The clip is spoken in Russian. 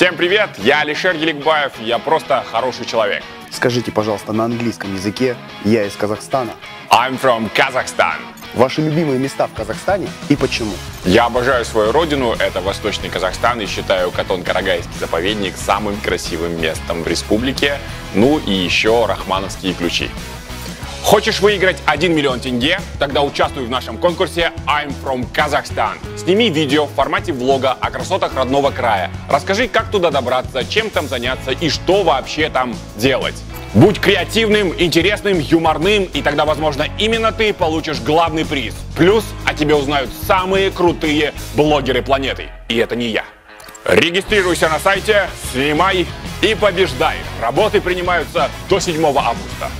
Всем привет, я Алишер Геликбаев, я просто хороший человек. Скажите, пожалуйста, на английском языке «Я из Казахстана». I'm from Kazakhstan. Ваши любимые места в Казахстане и почему? Я обожаю свою родину, это Восточный Казахстан, и считаю Катон-Карагайский заповедник самым красивым местом в республике. Ну и еще Рахмановские ключи. Хочешь выиграть 1 миллион тенге? Тогда участвуй в нашем конкурсе I'm from Kazakhstan. Сними видео в формате влога о красотах родного края. Расскажи, как туда добраться, чем там заняться и что вообще там делать. Будь креативным, интересным, юморным, и тогда, возможно, именно ты получишь главный приз. Плюс о тебе узнают самые крутые блогеры планеты. И это не я. Регистрируйся на сайте, снимай и побеждай. Работы принимаются до 7 августа.